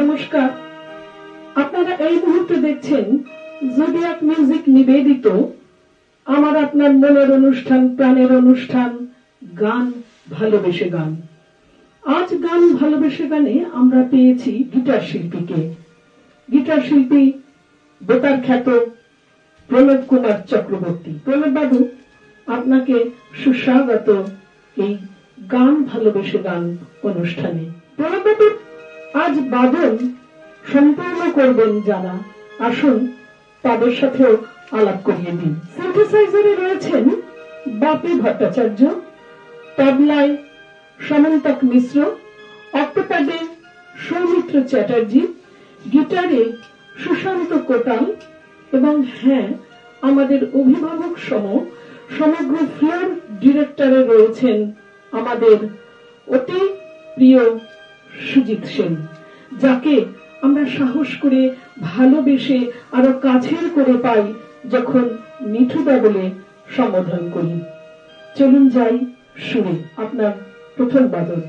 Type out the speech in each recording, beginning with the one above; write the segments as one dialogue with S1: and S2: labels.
S1: নমস্কার। আপনারা এই মুহূর্তে দেখছেন জোডিয়াক মিউজিক নিবেদিত। আমার আপনার মনের অনুষ্ঠান, প্রাণের অনুষ্ঠান, গান ভালোবেসে গান। আজ গান ভালোবেসে গানে আমরা পেয়েছি গিটার শিল্পীকে। গিটার শিল্পী বেতার খ্যাত প্রণব কুমার চক্রবর্তী। প্রণব বাবু, আপনাকে সুস্বাগত এই গান ভালোবেসে গান অনুষ্ঠানে। প্রণব বাবু আজ বাদন সম্পূর্ণ করবেন যারা আসুন তাদের সাথেও আলাপ করিয়ে দিন সিনথেসাইজারে রয়েছেন বাপি ভট্টাচার্য, তবলায় সমন্তক মিশ্র অক্টোপ্যাডে সৌমিত্র চ্যাটার্জি, গিটারে সুশান্ত কোটাল এবং হ্যাঁ আমাদের অভিভাবক সহ সমগ্র ফ্লোর ডিরেক্টরে রয়েছেন আমাদের অতি প্রিয় সুজিত সেন। যাকে আমরা সাহস করে ভালোবেসে আরও কাছের করে পাই যখন মিঠুদা বলে সম্বোধন করি। চলুন যাই শুনে আপনার প্রথম বাদন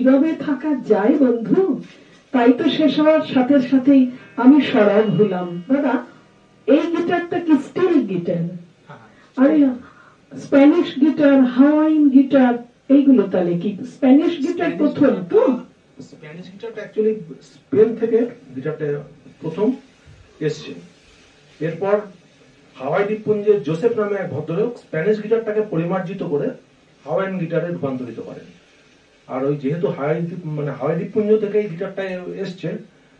S1: নীরবে থাকা যায় বন্ধু? তাই তো শেষ হওয়ার সাথে সাথেই আমি সরব হলাম। দাদা এই গিটারটা কি স্টিল গিটার? আরে স্প্যানিশ গিটার হাওয়াইন গিটার এইগুলো তাহলে কি? স্প্যানিশ গিটার প্রথম তো?
S2: স্প্যানিশ গিটারটা অ্যাকচুয়ালি স্পেন থেকে গিটারটা প্রথম এসছে। এরপর হাওয়াই দ্বীপপুঞ্জে জোসেফ নামে এক ভদ্রলোক স্প্যানিশ গিটারটাকে পরিমার্জিত করে হাওয়াইন গিটারে রূপান্তরিত করেন। আর ওই যেহেতু হাওয়াই মানে হাওয়াই দ্বীপপুঞ্জ থেকে এই গিটারটা এসছে,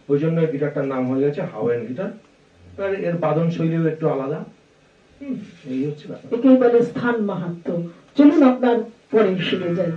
S2: ওই জন্য এই গিটারটার নাম হয়ে গেছে হাওয়াইন গিটার। আর এর বাদন শৈলীও একটু আলাদা। এই হচ্ছে ব্যাপার।
S1: বলে স্থান মাহাত্ম। চলুন আপনার পরে শুনে যাই।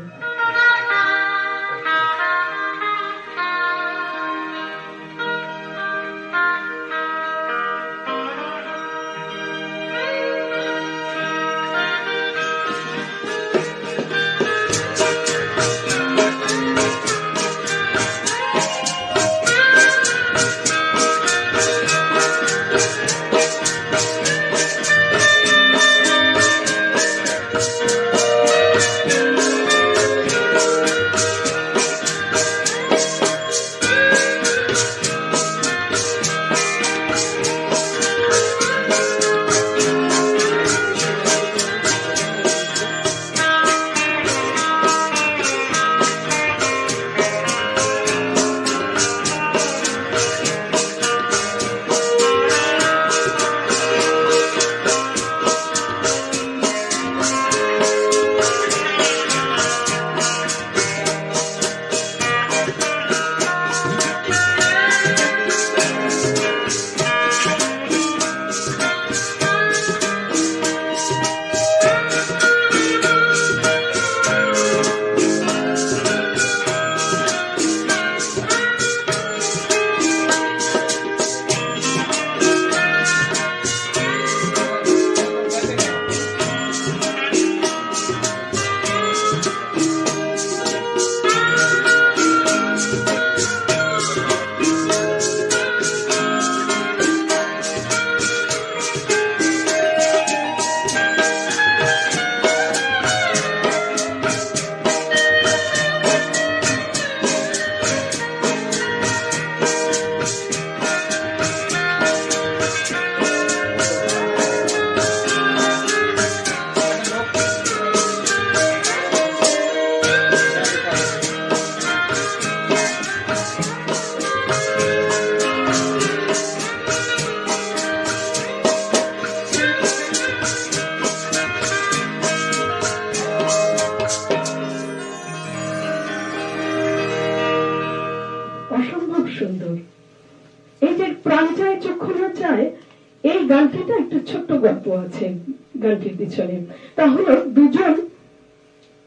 S1: গানটির পিছনে তা হলো দুজন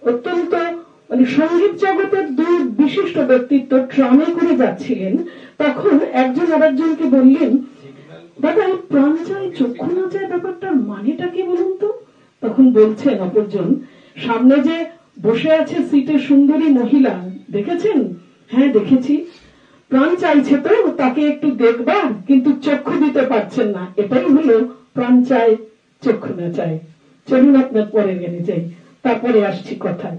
S1: অত্যন্ত মানে সংগীত জগতের দুই বিশিষ্ট ব্যক্তিত্ব ট্রামে করে যাচ্ছিলেন। তখন একজন আরেকজনকে বললেন, দাদা, এই প্রাণ চায় চক্ষু না চায় ব্যাপারটার মানেটা কি বলুন তো? তখন বলছেন অপরজন, সামনে যে বসে আছে সিটে সুন্দরী মহিলা, দেখেছেন? হ্যাঁ দেখেছি। প্রাণ চাইছে তো, তাকে একটু দেখবার, কিন্তু চক্ষু দিতে পারছেন না। এটাই হলো প্রাণ চায় চক্ষু না চায় চলুন আপনার পরে গেলে যাই। তারপরে আসছি কথায়।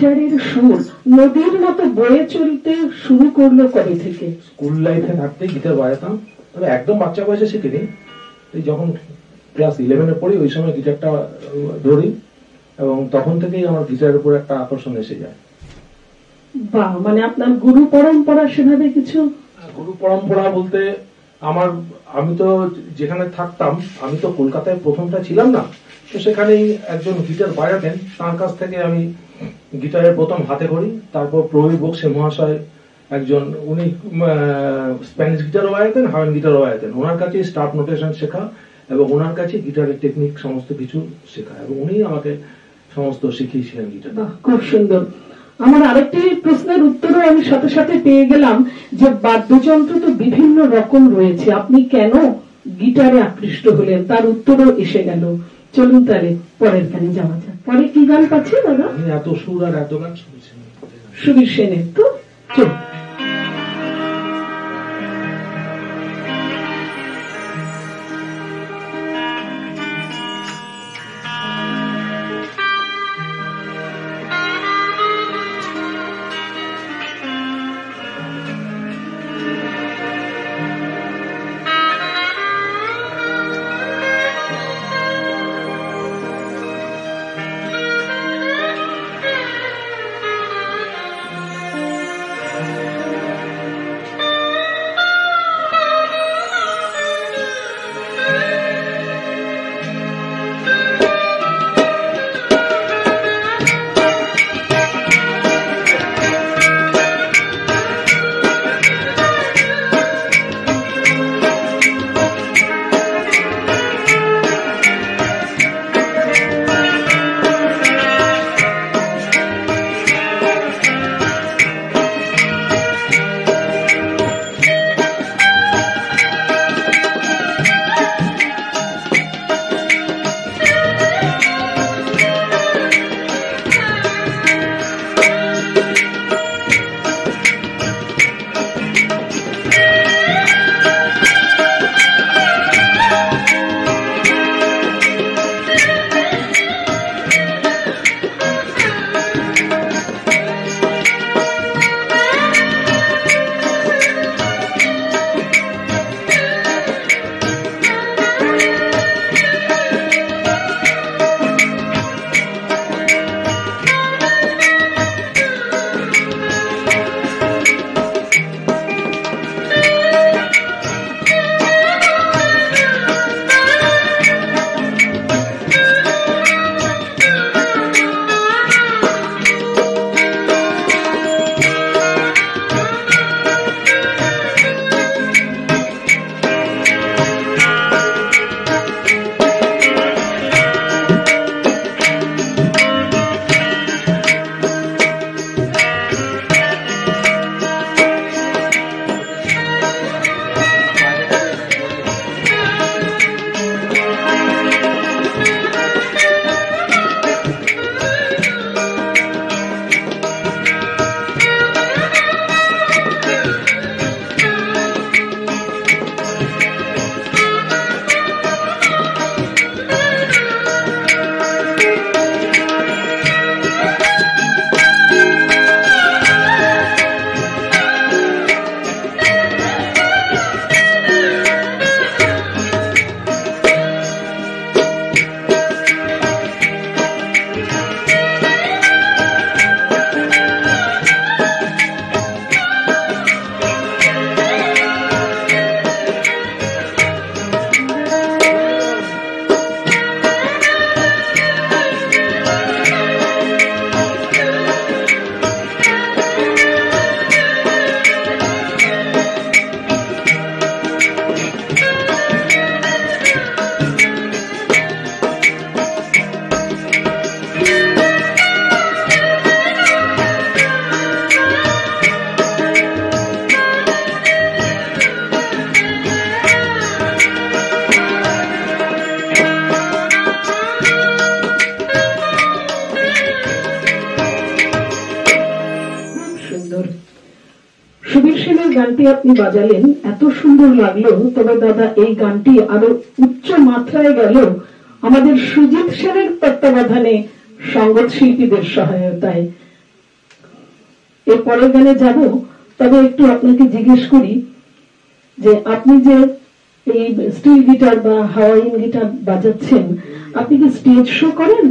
S1: গিটারের সুর নদীর মতো বয়ে চলতে শুরু করল কবে থেকে?
S2: স্কুল লাইফে থাকতে গিটার বাজাতাম। তবে একদম বাচ্চা বয়সে শিখিনি। এই যখন ক্লাস ইলেভেনে পড়ি ওই সময় গিটারটা ধরি এবং তখন থেকেই আমার গিটারের উপর একটা আকর্ষণ এসে যায়।
S1: বা মানে আপনার গুরু পরম্পরা সেভাবে কিছু?
S2: গুরু পরম্পরা বলতে আমার আমি তো যেখানে থাকতাম আমি তো কলকাতায় প্রথমটা ছিলাম না। তো সেখানেই একজন গিটার বাজাতেন। তার কাছ থেকে আমি গিটারের প্রথম হাতে করি, তারপর প্রবীর বক্সে মহাশয় একজন, উনি স্প্যানিশ গিটারও বাজাতেন হাওয়ান গিটারও বাজাতেন ওনার কাছে স্টাফ নোটেশন শেখা এবং ওনার কাছে গিটারের টেকনিক সমস্ত কিছু শেখা এবং উনি আমাকে সমস্ত শিখিয়েছিলেন গিটার।
S1: খুব সুন্দর। আমার আরেকটি প্রশ্নের উত্তরও আমি সাথে সাথে পেয়ে গেলাম যে বাদ্যযন্ত্র তো বিভিন্ন রকম রয়েছে। আপনি কেন গিটারে আকৃষ্ট হলেন? তার উত্তরও এসে গেল। চলুন তাহলে পরের গানে যাওয়া যাক। পরে কি গান পাচ্ছি দাদা?
S2: এত সুর আর এত গান শুনছি
S1: সুবীর সেনের তো? চলুন। গানটি আপনি বাজালেন, এত সুন্দর লাগল। তবে দাদা, এই গানটি আরও উচ্চ মাত্রায় গেল। আমাদের সুজিত সেনের তত্ত্বাবধানে সঙ্গত শিল্পীদের সহায়তায়। এর পরের গানে যাব, তবে একটু আপনাকে জিজ্ঞেস করি যে আপনি যে এই স্টিল গিটার বা হাওয়াইন গিটার বাজাচ্ছেন, আপনি কি স্টেজ শো করেন?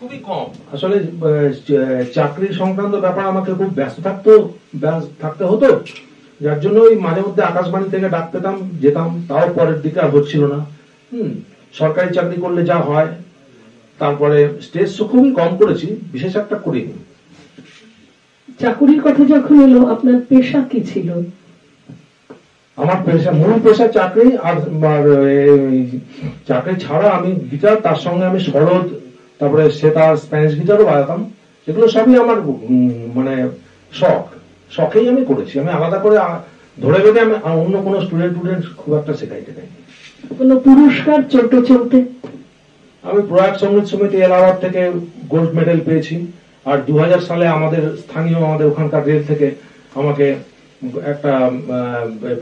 S2: খুবই কম। আসলে চাকরি সংক্রান্ত ব্যাপার আমাকে খুব ব্যস্ত থাকতো থাকতে হতো। যার জন্য ওই মাঝে মধ্যে আকাশবাণী থেকে ডাক পেতাম যেতাম তাও পরের দিকে আর হচ্ছিল না। হুম সরকারি চাকরি করলে যা হয় তারপরে স্টেজ শো খুবই কম করেছি বিশেষ একটা করিনি।
S1: চাকুরির কথা যখন এলো আপনার পেশা কি ছিল?
S2: আমার পেশা মূল পেশা চাকরি আর চাকরি ছাড়া আমি গিটার তার সঙ্গে আমি শরৎ তারপরে সেতার স্প্যানিশ গিটারও বাজাতাম। এগুলো সবই আমার মানে শখ। শখেই আমি করেছি। আমি আলাদা করে ধরে বেঁধে আমি অন্য কোনো স্টুডেন্ট টুডেন্ট খুব একটা শেখাইতে নাই
S1: কোনো পুরস্কার চলতে চলতে?
S2: আমি প্রয়াগ সংগীত সমিতি এলাহাবাদ থেকে গোল্ড মেডেল পেয়েছি। আর দু হাজার সালে আমাদের স্থানীয় আমাদের ওখানকার রেল থেকে আমাকে একটা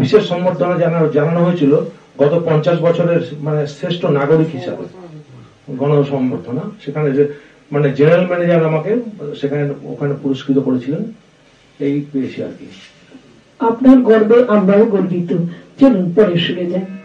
S2: বিশেষ সম্বর্ধনা জানানো জানানো হয়েছিল। গত পঞ্চাশ বছরের মানে শ্রেষ্ঠ নাগরিক হিসাবে। গণ সম্বর্ধনা সেখানে যে মানে জেনারেল ম্যানেজার আমাকে সেখানে ওখানে পুরস্কৃত করেছিলেন, এই পেয়েছি আর কি।
S1: আপনার গর্বে আমরাও গর্বিত। চলুন পরে শুনে যান